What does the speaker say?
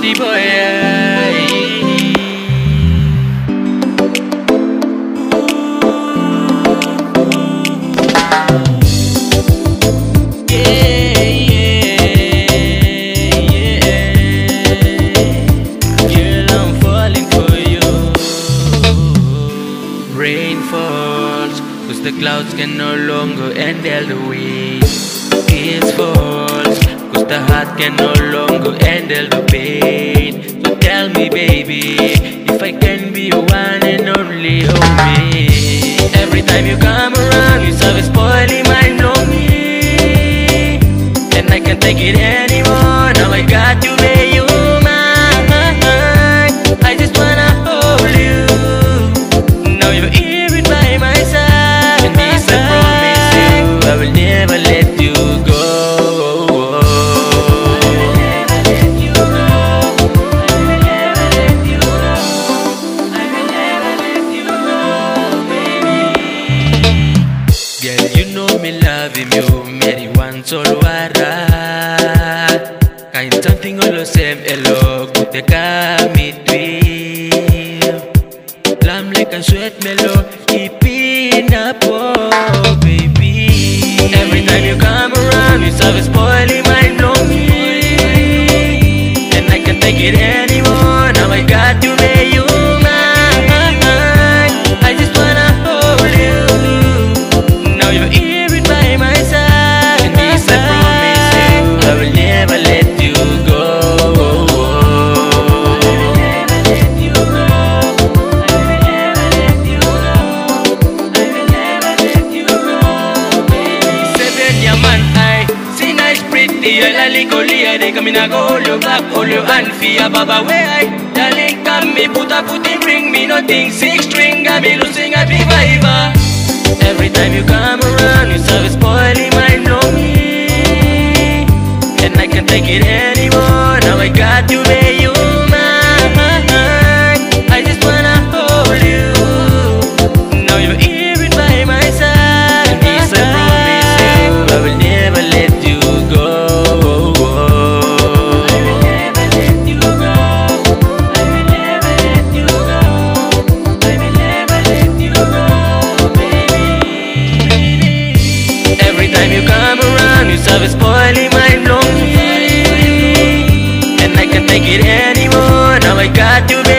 Rudy boy. For cause the clouds can no longer handle the wind. Falls, cause the heart can no longer handle the pain. So tell me, baby, if I can be your one and only, oh. Every time you come around, loving you, Mary one solo ara. Kind something same, eh, hello, good they got me twin. Lamb like a sweat mellow, keeping up, oh baby. Every time you come around, you serve spoiling my lonely. And I can't take it anymore. Nice pretty, I like Golia, they come in a go, hold your back, hold your hand, fear, baba, I, darling, come me, in, me nothing, six string, I be losing. Every time you come around, you serve spoiling my lonely, and I can't take it anymore. Now I got you, baby, take it anymore. Now I got you.